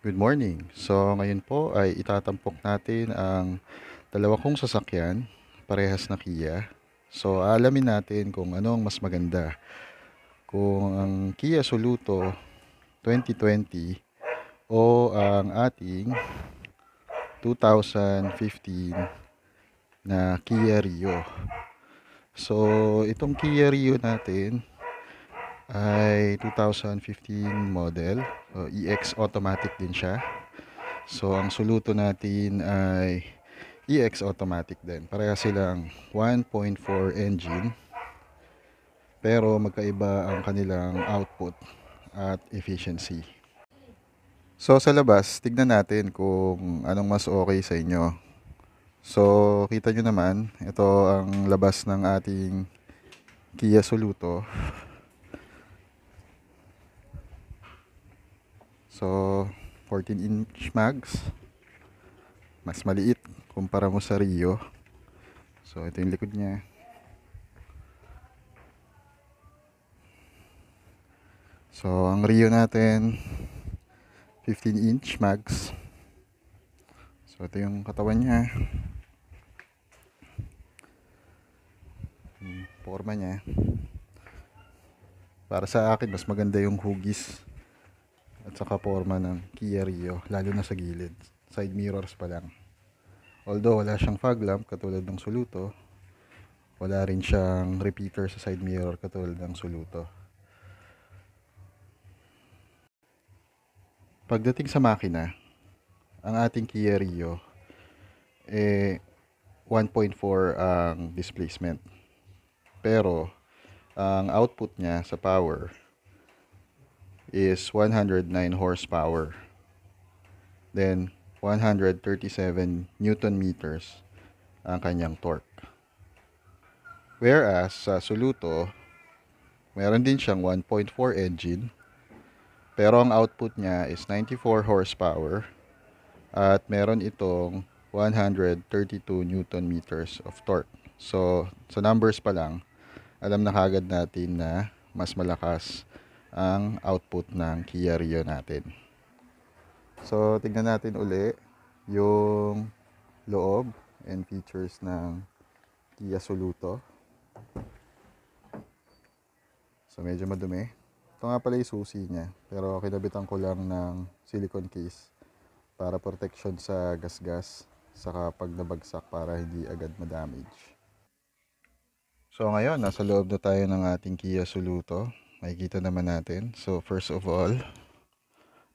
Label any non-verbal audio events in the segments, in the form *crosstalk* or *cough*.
Good morning. So ngayon po ay itatampok natin ang dalawa kong sasakyan, parehas na Kia. So alamin natin kung ano ang mas maganda. Kung ang Kia Soluto 2020 o ang ating 2015 na Kia Rio. So itong Kia Rio natin ay 2015 model. So, EX automatic din siya. So ang soluto natin ay EX automatic din. Pareha silang 1.4 engine. Pero magkaiba ang kanilang output at efficiency. So sa labas, tignan natin kung anong mas okay sa inyo. So kita nyo naman, ito ang labas ng ating Kia Soluto. *laughs* So, 14 inch mags. Mas maliit kumpara mo sa Rio. So, ito yung likod niya. So, ang Rio natin 15 inch mags. So, ito yung katawan niya. Yung forma niya. Para sa akin, mas maganda yung hugis at saka forma ng Kia Rio lalo na sa gilid. Side mirrors pa lang. Although wala siyang fog lamp katulad ng Soluto wala rin siyang repeater sa side mirror katulad ng Soluto pagdating sa makina ang ating Kia Rio eh 1.4 ang displacement. Pero ang output niya sa power is 109 horsepower. Then 137 newton meters ang kanyang torque. Whereas sa Soluto, meron din siyang 1.4 engine pero ang output niya is 94 horsepower at meron itong 132 newton meters of torque. So, sa numbers pa lang, alam na kagad natin na mas malakas ang output ng Kia Rio natin. So, tingnan natin uli yung loob and features ng Kia Soluto. So, medyo madumi. Ito nga pala yung susi niya. Pero kinabitan ko lang ng silicone case para protection sa gas-gas saka pag nabagsak para hindi agad madamage. So ngayon, nasa loob na tayo ng ating Kia Soluto makikita naman natin. So, first of all,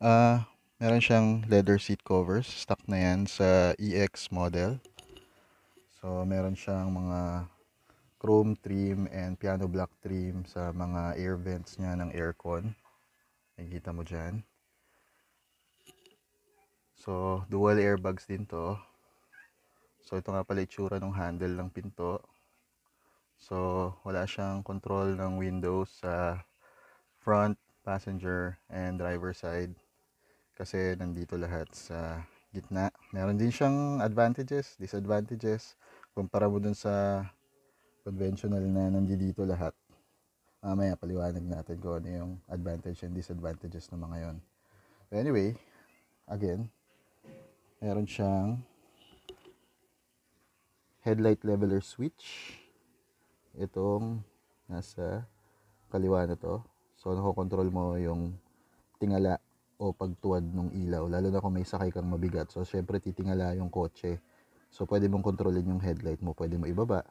uh, meron siyang leather seat covers. Stock na yan sa EX model. So, meron siyang mga chrome trim and piano black trim sa mga air vents niya ng aircon. Nakikita mo dyan. So, dual airbags din to. So, ito nga pala itsura ng handle ng pinto. So, wala siyang control ng windows sa front, passenger, and driver side. Kasi nandito lahat sa gitna. Meron din siyang advantages, disadvantages. Kumpara mo dun sa conventional na nandito lahat. Mamaya paliwanag natin kung ano yung advantage and disadvantages ng mga yon. But anyway, again, meron siyang headlight leveler switch. Itong nasa kaliwa na to. So, nakokontrol mo yung tingala o pagtuwad ng ilaw. Lalo na kung may sakay kang mabigat. So, syempre, titingala yung kotse. So, pwede mong kontrolin yung headlight mo. Pwede mo ibaba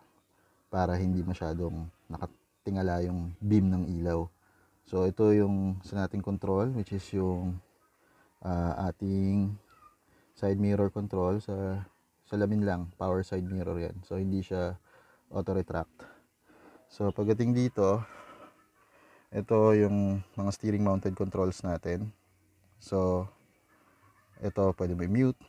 para hindi masyadong nakatingala yung beam ng ilaw. So, ito yung sa nating control, which is yung uh, ating side mirror control sa salamin lang. Power side mirror yan. So, hindi siya auto-retract. So, pagdating dito, ito yung mga steering mounted controls natin. So, ito pwede mo i-mute.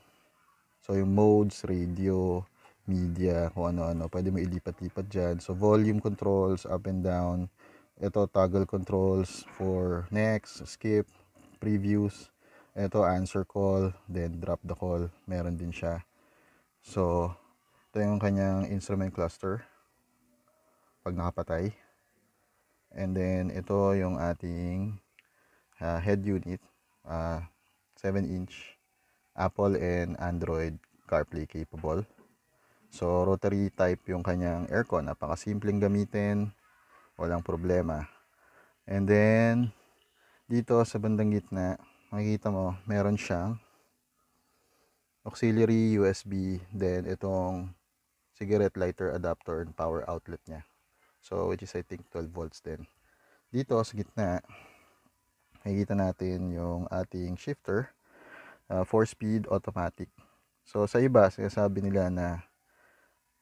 So, yung modes, radio, media, kung ano-ano. Pwede mo ilipat-lipat dyan. So, volume controls, up and down. Ito, toggle controls for next, skip, previews. Ito, answer call, then drop the call. Meron din siya. So, ito yung kanyang instrument cluster. Pag nakapatay. And then, ito yung ating uh, head unit. Uh, 7 inch Apple and Android CarPlay capable. So rotary type yung kanyang aircon, napakasimpleng gamitin, walang problema. And then dito sa bandang gitna, makikita mo, meron siyang auxiliary USB, then itong cigarette lighter adapter and power outlet niya. So, which is I think 12 volts din. Dito sa gitna, makikita natin yung ating shifter, 4-speed automatic. So, sa iba, sinasabi nila na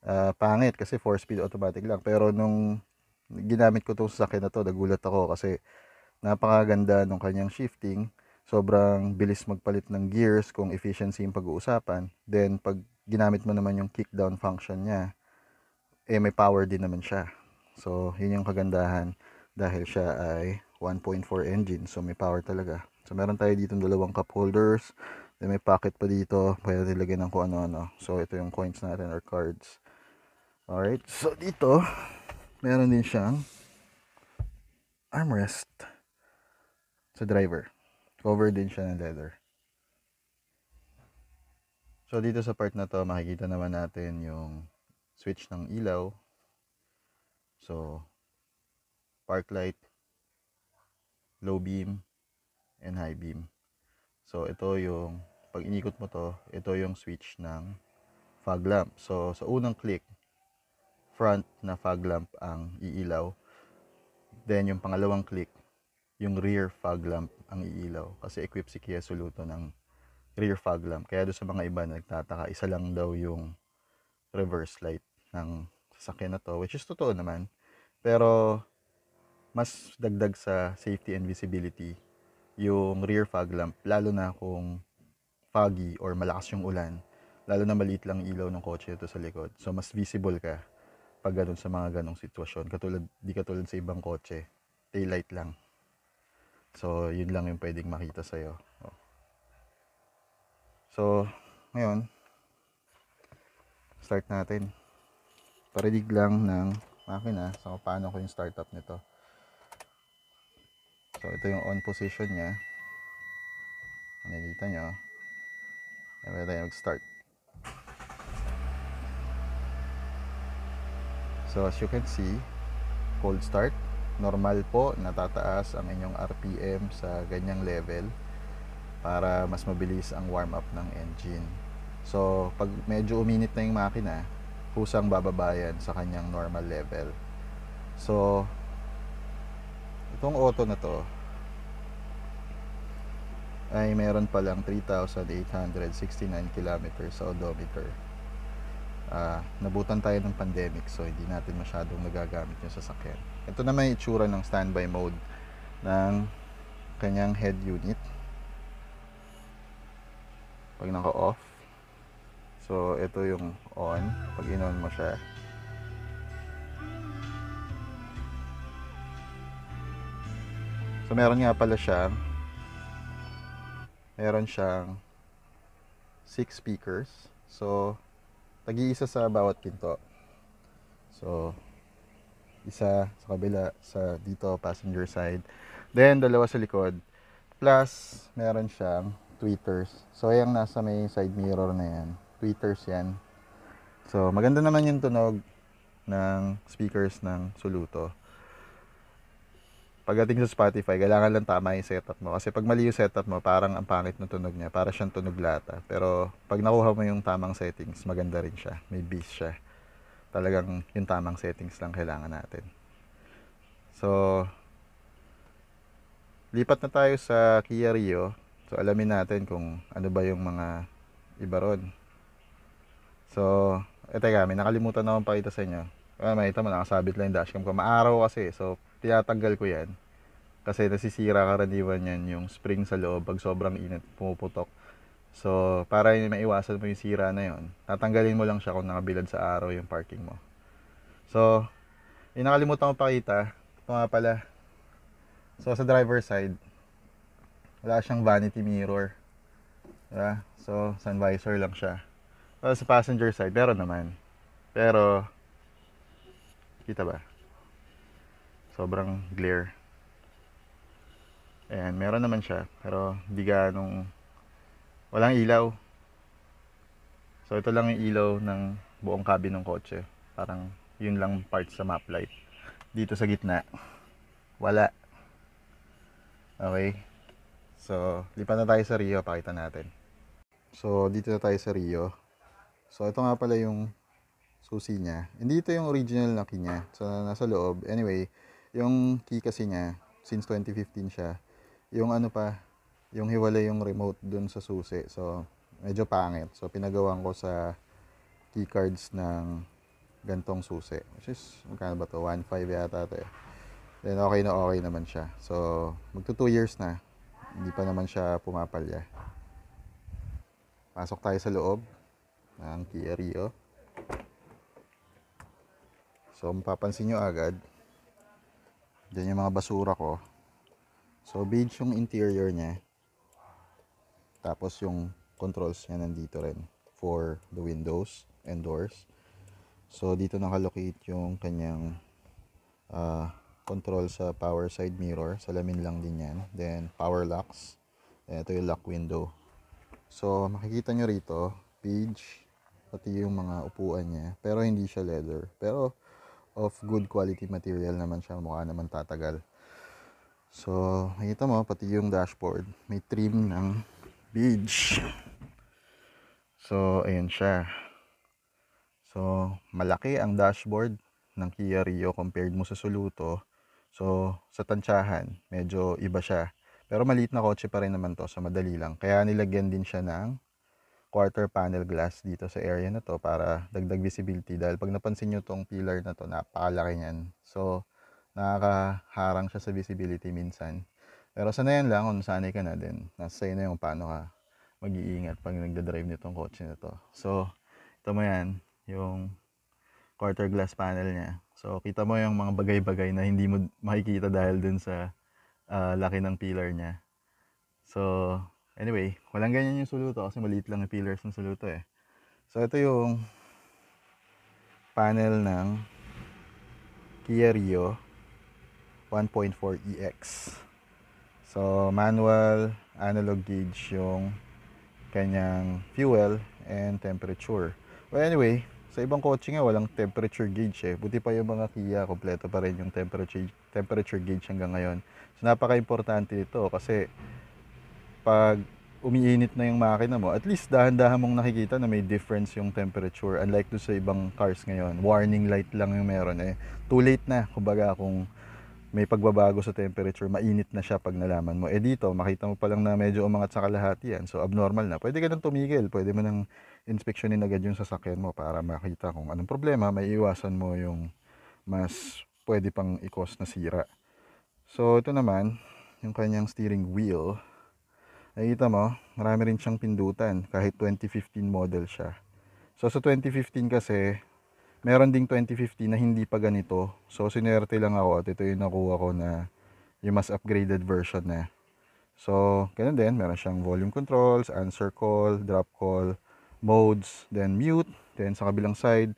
uh, pangit kasi 4-speed automatic lang. Pero nung ginamit ko itong sasakyan na to, nagulat ako kasi napakaganda nung kanyang shifting. Sobrang bilis magpalit ng gears kung efficiency yung pag-uusapan. Then, pag ginamit mo naman yung kick down function niya, eh may power din naman siya. So, yun yung kagandahan dahil siya ay 1.4 engine. So, may power talaga. So, meron tayo dito dalawang cup holders. Then, may pocket pa dito. Pwede nilagyan ng kung ano-ano. So, ito yung coins natin or cards. Alright. So, dito, meron din siyang armrest sa driver. Cover din siya ng leather. So dito sa part na to makikita naman natin yung switch ng ilaw. So park light, low beam, and high beam. So ito yung pag inikot mo to, ito yung switch ng fog lamp. So sa unang click, front na fog lamp ang iilaw. Then yung pangalawang click, yung rear fog lamp ang iilaw kasi equip si Kia Soluto ng rear fog lamp. Kaya doon sa mga iba nagtataka, isa lang daw yung reverse light ng sasakyan na to, which is totoo naman. Pero mas dagdag sa safety and visibility yung rear fog lamp, lalo na kung foggy or malakas yung ulan, lalo na maliit lang ilaw ng kotse ito sa likod. So mas visible ka pag ganun sa mga ganong sitwasyon. Katulad, di katulad sa ibang kotse, daylight lang. So, yun lang yung pwedeng makita sa'yo. Oh. So, ngayon, start natin. Paridig lang ng makina sa so, paano ko yung startup nito. So, ito yung on position niya. Nakikita nyo. Kaya tayo mag-start. So, as you can see, cold start. Normal po, natataas ang inyong RPM sa ganyang level para mas mabilis ang warm up ng engine. So, pag medyo uminit na yung makina, kusang bababayan sa kanyang normal level. So, itong auto na to ay meron pa lang 3,869 km sa odometer. Uh, nabutan tayo ng pandemic so hindi natin masyadong nagagamit yung sasakyan. Ito naman yung itsura ng standby mode ng kanyang head unit pag naka-off. So, ito yung on. Pag in-on mo siya. So, meron nga pala siyang meron siyang 6 speakers. So, tagi-isa sa bawat pinto. So, isa sa kabila sa dito passenger side. Then dalawa sa likod. Plus meron siyang tweeters. So, yung nasa may side mirror na yan, tweeters yan. So, maganda naman yung tunog ng speakers ng Soluto. Pagdating sa Spotify, kailangan lang tama yung setup mo. Kasi pag mali yung setup mo, parang ang pangit ng tunog niya. Para siyang tunog lata. Pero pag nakuha mo yung tamang settings, maganda rin siya. May bass siya. Talagang yung tamang settings lang kailangan natin. So, lipat na tayo sa Kia Rio. So, alamin natin kung ano ba yung mga iba ron. So, eh teka, may nakalimutan na akong pakita sa inyo. Ah, makita mo, nakasabit lang yung dashcam ko. Maaraw kasi, so tinatanggal ko yan. Kasi nasisira karaniwan yan yung spring sa loob pag sobrang init, pumuputok. So, para maiwasan mo yung sira na yon, tatanggalin mo lang siya kung nakabilad sa araw yung parking mo. So, yung nakalimutan ko pakita, ito nga pala. So, sa driver side, wala siyang vanity mirror. Diba? So, sun visor lang siya. Well, sa passenger side, meron naman. Pero, kita ba? Sobrang glare. Ayan, meron naman siya. Pero, hindi ganong Walang ilaw. So ito lang yung ilaw ng buong cabin ng kotse. Parang yun lang part sa map light. Dito sa gitna, wala. Okay. So, lipat na tayo sa Rio, pakita natin. So, dito na tayo sa Rio. So, ito nga pala yung susi niya. Hindi ito yung original na key niya. So, nasa loob. Anyway, yung key kasi niya, since 2015 siya, yung ano pa, yung hiwalay yung remote dun sa susi. So, medyo pangit. So, pinagawan ko sa key cards ng gantong susi. Which is, magkano ba to? 1.5 yata to eh. Then, okay na okay naman siya. So, magto 2 years na. Hindi pa naman siya pumapalya. Pasok tayo sa loob ng Kia Rio. So, mapapansin nyo agad, dyan yung mga basura ko. So, beige yung interior niya. Tapos yung controls niya nandito rin for the windows and doors. So, dito nakalocate yung kanyang ah, control sa power side mirror. Salamin lang din yan. Then, power locks. Ito yung lock window. So, makikita nyo rito, page, pati yung mga upuan niya. Pero hindi siya leather. Pero, of good quality material naman siya. Mukha naman tatagal. So, makikita mo, pati yung dashboard, may trim ng beige. So, ayan siya. So, malaki ang dashboard ng Kia Rio compared mo sa Soluto. So, sa tansyahan, medyo iba siya. Pero maliit na kotse pa rin naman to, so madali lang. Kaya nilagyan din siya ng quarter panel glass dito sa area na to para dagdag visibility. Dahil pag napansin nyo tong pillar na to, napakalaki niyan. So, nakakaharang siya sa visibility minsan. Pero sanayan lang kung sanay ka na din. Nasa na yung paano ka mag-iingat pag nagda-drive nitong kotse na to. So, ito mo yan, yung quarter glass panel niya. So, kita mo yung mga bagay-bagay na hindi mo makikita dahil dun sa ah, laki ng pillar niya. So, anyway, walang ganyan yung suluto kasi maliit lang yung pillars ng suluto eh. So, ito yung panel ng Kia Rio 1.4 EX. So, manual analog gauge yung kanyang fuel and temperature. Well, anyway, sa ibang kotse nga walang temperature gauge eh. Buti pa yung mga Kia, kompleto pa rin yung temperature temperature gauge hanggang ngayon. So, napaka-importante ito kasi pag umiinit na yung makina mo, at least dahan-dahan mong nakikita na may difference yung temperature. Unlike do sa ibang cars ngayon, warning light lang yung meron eh. Too late na, kumbaga kung may pagbabago sa temperature, mainit na siya pag nalaman mo. Eh dito, makita mo pa lang na medyo umangat sa kalahati yan. So abnormal na. Pwede ka nang tumigil. Pwede mo nang inspeksyonin agad yung sasakyan mo para makita kung anong problema. May iwasan mo yung mas pwede pang ikos na sira. So ito naman, yung kanyang steering wheel. Nakikita mo, marami rin siyang pindutan kahit 2015 model siya. So sa 2015 kasi, meron ding 2015 na hindi pa ganito. So sinerte lang ako at ito yung nakuha ko na yung mas upgraded version na. So, ganun din, meron siyang volume controls, answer call, drop call, modes, then mute, then sa kabilang side,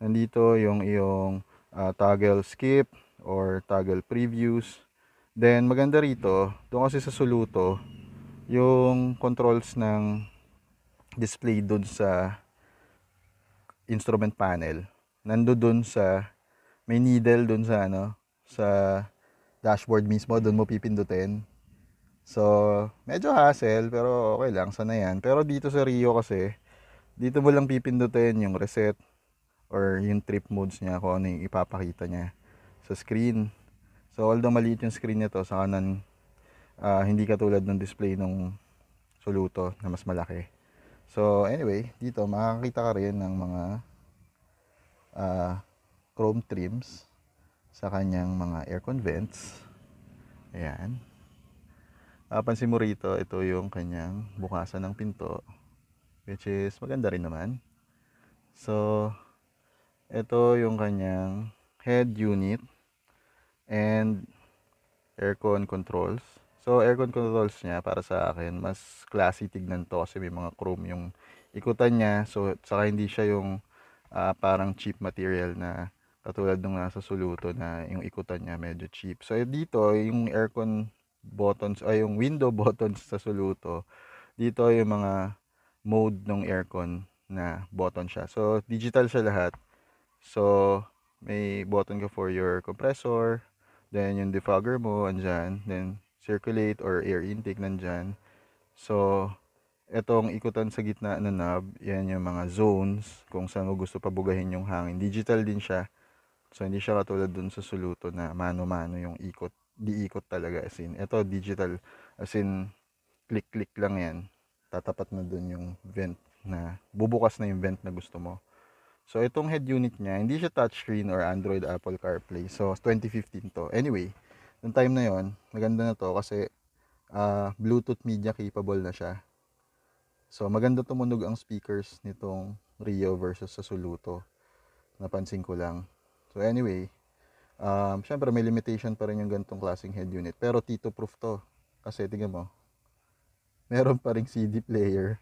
nandito yung iyong ah, toggle skip or toggle previews. Then maganda rito, doon kasi sa Soluto, yung controls ng display doon sa instrument panel nando doon sa may needle doon sa ano sa dashboard mismo doon mo pipindutin. So medyo hassle pero okay lang sana yan. Pero dito sa Rio kasi dito mo lang pipindutin yung reset or yung trip modes niya kung ano yung ipapakita niya sa screen. So although maliit yung screen nito sa kanan ah, hindi katulad ng display ng Soluto na mas malaki so anyway dito makakita ka rin ng mga ah, chrome trims sa kanyang mga aircon vents. Ayan. Papansin mo rito, ito yung kanyang bukasan ng pinto. Which is maganda rin naman. So, ito yung kanyang head unit and aircon controls. So, aircon controls niya para sa akin, mas classy tignan to kasi may mga chrome yung ikutan niya. So, saka hindi siya yung ah, parang cheap material na katulad nung nasa Soluto na yung ikutan niya medyo cheap. So eh, dito yung aircon buttons ay yung window *laughs* buttons sa Soluto dito yung mga mode ng aircon na button siya. So, digital siya lahat. So, may button ka for your compressor, then yung defogger mo, andyan, then circulate or air intake nandyan. So, etong ikutan sa gitna na knob, yan yung mga zones kung saan mo gusto pabugahin yung hangin. Digital din siya. So, hindi siya katulad dun sa suluto na mano-mano yung ikot. Di ikot talaga as in. Ito digital as in click-click lang yan. Tatapat na dun yung vent na bubukas na yung vent na gusto mo. So, itong head unit niya, hindi siya touchscreen or Android Apple CarPlay. So, 2015 to. Anyway, nung time na yon maganda na to kasi uh, Bluetooth media capable na siya. So, maganda tumunog ang speakers nitong Rio versus sa Soluto. Napansin ko lang. So, anyway, um, syempre may limitation pa rin yung ganitong klaseng head unit. Pero Tito-proof to. Kasi, tingnan mo, meron pa ring CD player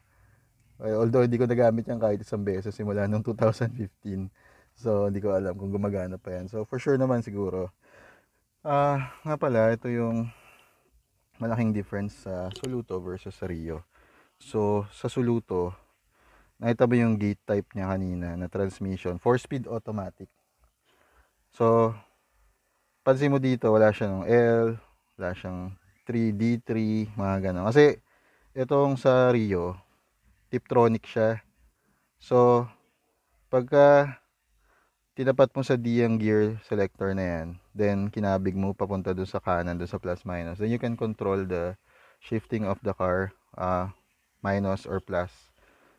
although hindi ko nagamit yan kahit isang beses simula nung *laughs* 2015. So, hindi ko alam kung gumagana pa yan. So, for sure naman siguro. Ah, uh, nga pala, ito yung malaking difference sa Soluto versus sa Rio. So, sa Soluto, nakita mo yung gate type niya kanina na transmission, 4-speed automatic. So, pansin mo dito, wala siyang L, wala siyang 3D3, mga ganun. Kasi, itong sa Rio, Tiptronic siya. So, pagka tinapat mo sa D ang gear selector na yan, then kinabig mo papunta doon sa kanan, doon sa plus minus, then you can control the shifting of the car, uh, minus or plus.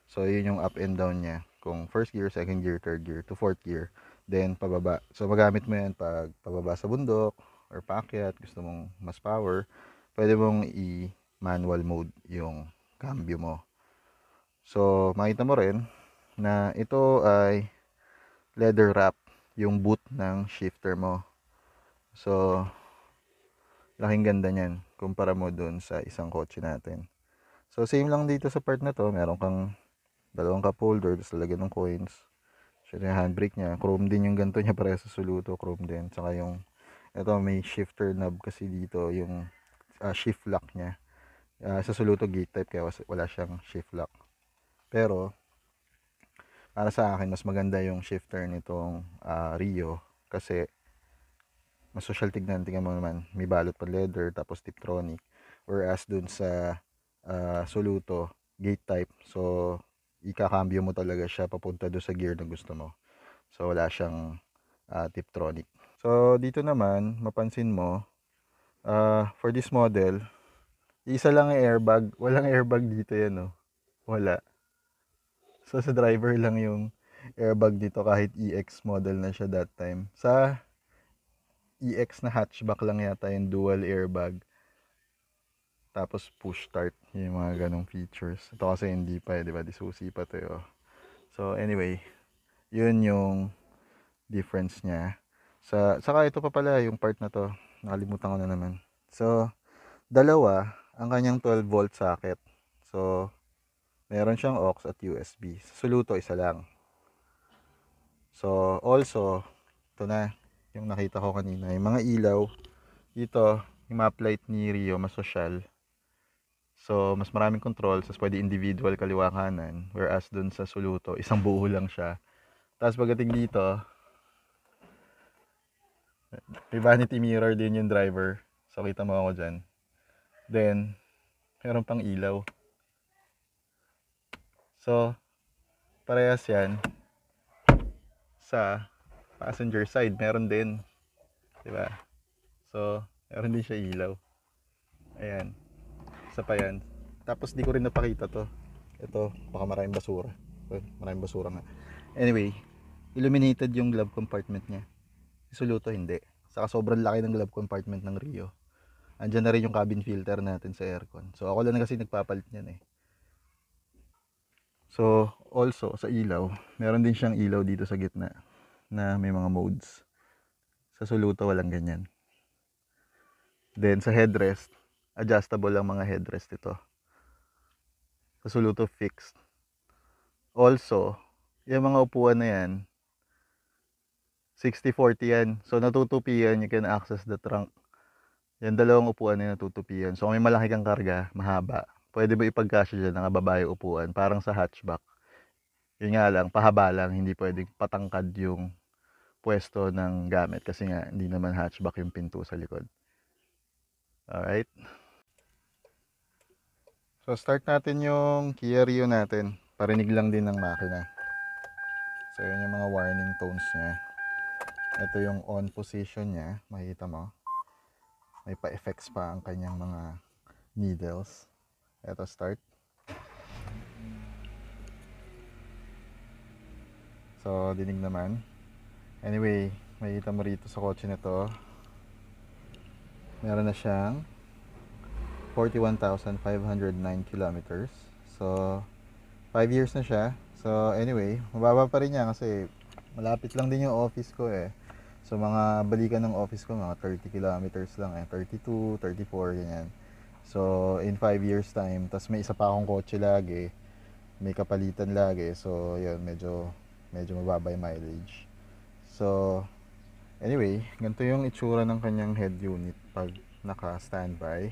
So, yun yung up and down niya. Kung first gear, second gear, third gear, to fourth gear. Then, pababa. So, magamit mo yan pag pababa sa bundok or paakyat, gusto mong mas power, pwede mong i-manual mode yung cambio mo. So, makita mo rin na ito ay leather wrap yung boot ng shifter mo. So, laking ganda niyan kumpara mo dun sa isang kotse natin. So, same lang dito sa part na to. Meron kang dalawang cup holder, tapos lagyan ng coins. Yung handbrake niya. Chrome din yung ganito niya para sa suluto. Chrome din. Saka yung, ito may shifter knob kasi dito, yung uh, shift lock niya. Uh, sa suluto gate type kaya wala siyang shift lock. Pero, para sa akin, mas maganda yung shifter nitong uh, Rio kasi mas social tignan. Tingnan mo naman, may balot pa leather tapos Tiptronic. Whereas dun sa uh, Soluto, gate type. So, ikakambyo mo talaga siya papunta do sa gear na gusto mo. So, wala siyang uh, Tiptronic. So, dito naman, mapansin mo, uh, for this model, isa lang ang airbag. Walang airbag dito yan, no? Wala. *laughs* So sa driver lang yung airbag dito kahit EX model na siya that time. Sa EX na hatchback lang yata yung dual airbag. Tapos push start yung mga ganong features. Ito kasi hindi pa eh, di ba? Disusi pa to oh. So anyway, yun yung difference niya. Sa, saka ito pa pala yung part na to. Nakalimutan ko na naman. So, dalawa ang kanyang 12 volt socket. So, meron siyang aux at USB. Sa suluto, isa lang. So, also, ito na, yung nakita ko kanina, yung mga ilaw, dito, yung map light ni Rio, mas social. So, mas maraming control, so pwede individual kaliwa kanan, whereas dun sa suluto, isang buo lang siya. Tapos pagdating dito, may vanity mirror din yung driver. So, kita mo ako dyan. Then, meron pang ilaw. So, parehas yan. Sa passenger side, meron din. di ba So, meron din siya ilaw. Ayan. Isa pa yan. Tapos, di ko rin napakita to. Ito, baka maraming basura. Well, maraming basura nga. Anyway, illuminated yung glove compartment niya. Suluto, hindi. Saka sobrang laki ng glove compartment ng Rio. Andiyan na rin yung cabin filter natin sa aircon. So, ako lang kasi nagpapalit niyan eh. So, also sa ilaw, meron din siyang ilaw dito sa gitna na may mga modes. Sa Soluto walang ganyan. Then sa headrest, adjustable lang mga headrest ito. Sa Soluto fixed. Also, yung mga upuan na yan, 60-40 yan. So natutupi yan, you can access the trunk. Yan dalawang upuan na natutupi yan. So may malaki kang karga, mahaba, pwede ba ipagkasya dyan ng babae upuan? Parang sa hatchback. Yun nga lang, pahaba lang, hindi pwedeng patangkad yung pwesto ng gamit kasi nga hindi naman hatchback yung pinto sa likod. Alright. So start natin yung Kia Rio natin. Parinig lang din ng makina. So yun yung mga warning tones niya. Ito yung on position niya. Makikita mo. May pa-effects pa ang kanyang mga needles. Ito start. So dinig naman. Anyway, makikita mo rito sa kotse nito. Meron na siyang 41,509 kilometers. So, 5 years na siya. So, anyway, mababa pa rin niya kasi malapit lang din yung office ko eh. So, mga balikan ng office ko, mga 30 kilometers lang eh. 32, 34, ganyan. So, in 5 years time, tas may isa pa akong kotse lagi. May kapalitan lagi. So, yun, medyo, medyo mababa yung mileage. So, anyway, ganito yung itsura ng kanyang head unit pag naka-standby.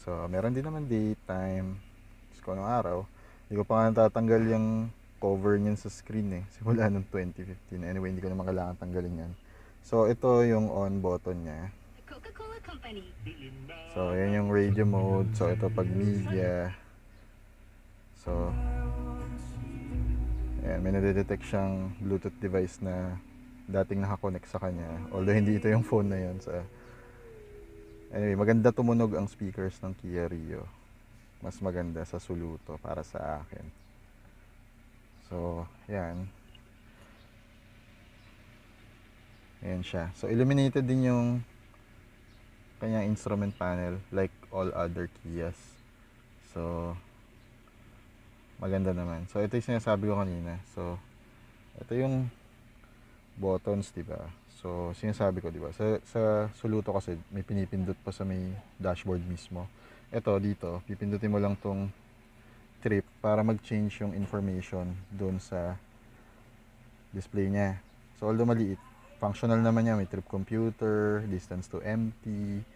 So, meron din naman daytime. Tapos kung anong araw, hindi ko pa nga natatanggal yung cover niyan sa screen eh. Simula nung 2015. Anyway, hindi ko naman kailangan tanggalin yan. So, ito yung on button niya. So, yan yung radio mode. So, ito pag media. So, ayan, may nadedetect siyang Bluetooth device na dating nakakonect sa kanya. Although, hindi ito yung phone na yun. So, anyway, maganda tumunog ang speakers ng Kia Rio. Mas maganda sa Suluto para sa akin. So, yan. Ayan siya. So, illuminated din yung kanyang instrument panel like all other Kias. So, maganda naman. So, ito yung sinasabi ko kanina. So, ito yung buttons, di ba? So, sinasabi ko, di ba? Sa, sa Suluto kasi, may pinipindot pa sa may dashboard mismo. Ito, dito, pipindutin mo lang tong trip para mag-change yung information doon sa display niya. So, although maliit, functional naman niya. May trip computer, distance to empty,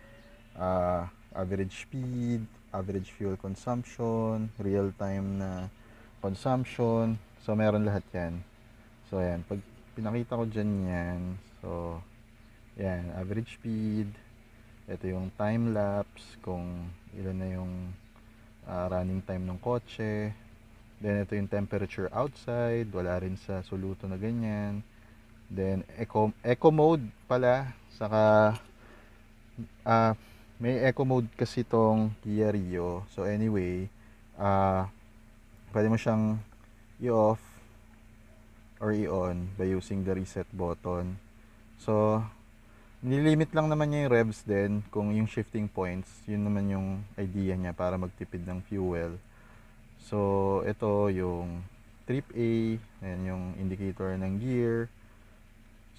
uh, average speed, average fuel consumption, real-time na consumption. So, meron lahat yan. So, ayan. Pag pinakita ko dyan yan, so, yan, average speed. Ito yung time lapse, kung ilan na yung uh, running time ng kotse. Then, ito yung temperature outside. Wala rin sa soluto na ganyan. Then, eco, eco mode pala. Saka, uh, may eco mode kasi itong Kia Rio. So, anyway, uh, pwede mo siyang i-off or i-on by using the reset button. So, nilimit lang naman niya yung revs din kung yung shifting points, yun naman yung idea niya para magtipid ng fuel. So, ito yung trip A, ayan yung indicator ng gear.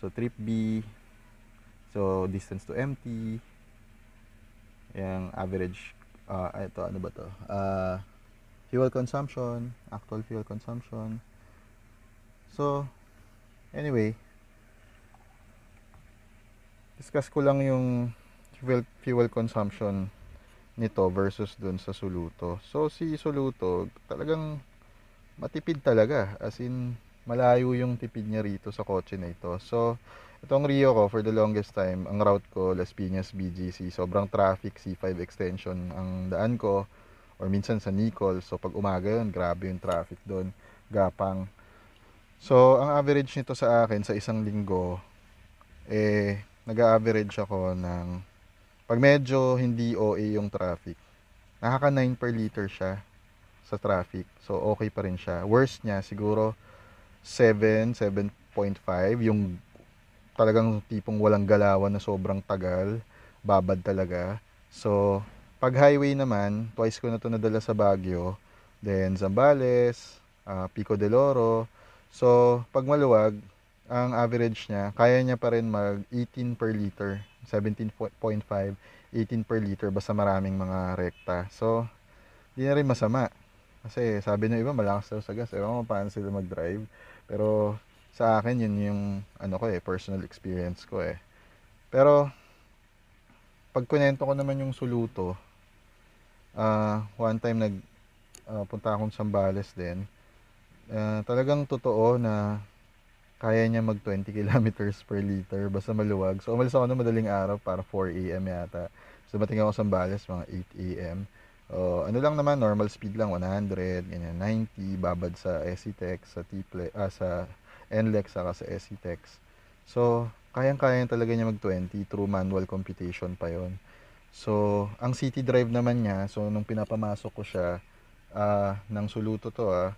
So, trip B, so distance to empty, yung average, uh, ito ano ba to, uh, fuel consumption, actual fuel consumption. So, anyway, discuss ko lang yung fuel, fuel consumption nito versus dun sa Soluto. So, si Soluto, talagang matipid talaga. As in, malayo yung tipid niya rito sa kotse na ito. So, itong Rio ko, for the longest time, ang route ko, Las Piñas, BGC, sobrang traffic, C5 extension ang daan ko, or minsan sa Nicol. So, pag umaga yun, grabe yung traffic doon, gapang. So, ang average nito sa akin sa isang linggo, eh, nag-average ako ng, pag medyo hindi OA yung traffic, nakaka 9 per liter siya sa traffic. So, okay pa rin siya. Worst niya, siguro, 7, 7.5. Yung talagang tipong walang galawan na sobrang tagal. Babad talaga. So, pag highway naman, twice ko na to nadala sa Baguio. Then, Zambales, uh, Pico de Loro. So, pag maluwag, ang average niya, kaya niya pa rin mag 18 per liter. 17.5, 18 per liter basta maraming mga rekta. So, di na rin masama. Kasi sabi ng iba, malakas daw sa gas. Ewan ko paano sila mag-drive. Pero sa akin, yun yung ano ko eh, personal experience ko eh. Pero, pag kunento ko naman yung suluto, ah, one time nag ah, punta akong Sambales din. Ah, talagang totoo na kaya niya mag 20 *laughs* kilometers per liter basta maluwag. So umalis ako ng madaling araw para 4 AM yata. So dumating ako sa Sambales mga 8 AM. Oh, ano lang naman normal speed lang 100, ganyan 90 babad sa SCTEX, sa T-Ple, ah, sa NLEX saka sa SCTEX. So kayang-kaya talaga niya mag 20 through manual computation pa yon. So ang city drive naman niya, so nung pinapamasok ko siya ah, ng suluto to ah,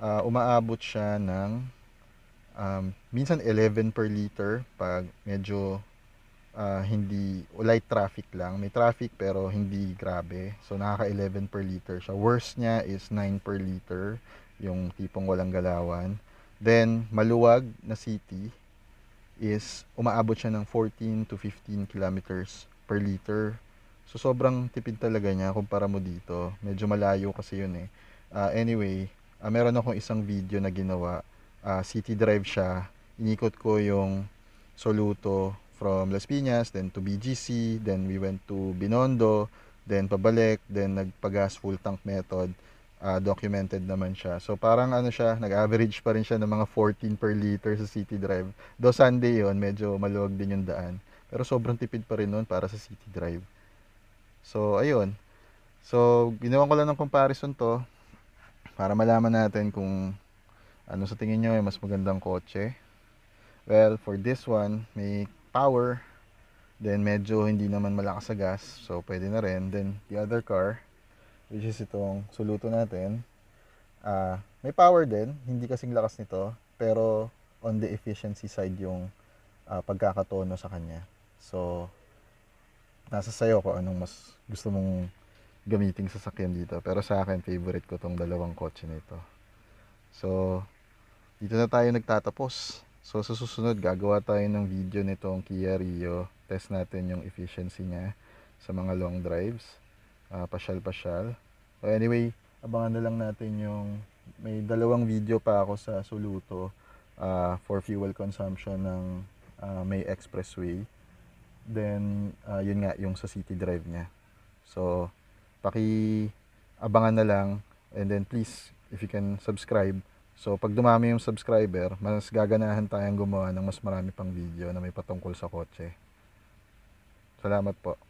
ah, umaabot siya ng um, minsan 11 per liter pag medyo ah, hindi light traffic lang. May traffic pero hindi grabe. So nakaka 11 per liter siya. Worst niya is 9 per liter, yung tipong walang galawan. Then maluwag na city is umaabot siya ng 14 to 15 kilometers per liter. So sobrang tipid talaga niya kumpara mo dito. Medyo malayo kasi yun eh. Ah, anyway, ah, meron akong isang video na ginawa. Ah, city drive siya. Inikot ko yung Soluto from Las Piñas, then to BGC, then we went to Binondo, then pabalik, then nagpagas full tank method. Ah, documented naman siya. So parang ano siya, nag-average pa rin siya ng mga 14 per liter sa city drive. Do Sunday yon medyo maluwag din yung daan. Pero sobrang tipid pa rin nun para sa city drive. So, ayun. So, ginawa ko lang ng comparison to para malaman natin kung ano sa tingin nyo ay mas magandang kotse. Well, for this one, may power. Then, medyo hindi naman malakas sa gas. So, pwede na rin. Then, the other car, which is itong suluto natin, ah may power din. Hindi kasing lakas nito. Pero, on the efficiency side yung ah, pagkakatono sa kanya. So, nasa sayo ko anong mas gusto mong gamiting sasakyan dito. Pero sa akin, favorite ko tong dalawang kotse na ito. So, dito na tayo nagtatapos. So, sa susunod, gagawa tayo ng video nitong Kia Rio. Test natin yung efficiency niya sa mga long drives. Ah, pasyal-pasyal. So, anyway, abangan na lang natin yung may dalawang video pa ako sa Suluto ah, for fuel consumption ng ah, may expressway. Then, ah, yun nga, yung sa city drive niya. So, paki abangan na lang and then please if you can subscribe so pag dumami yung subscriber mas gaganahan tayong gumawa ng mas marami pang video na may patungkol sa kotse salamat po